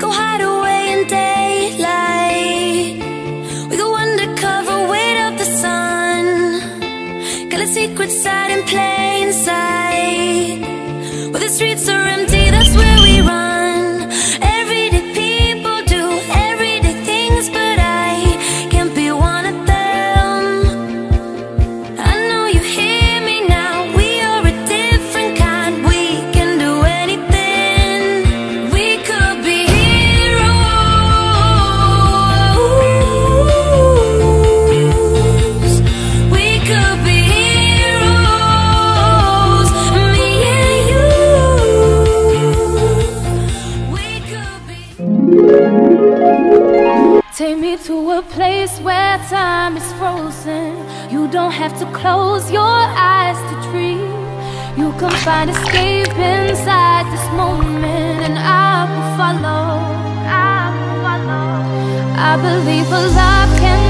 go hide away in daylight. We go undercover, wait up the sun. Got a secret side in plain sight. Where the streets are Take me to a place where time is frozen. You don't have to close your eyes to dream. You can find escape inside this moment, and I will follow. I will follow. I believe a love can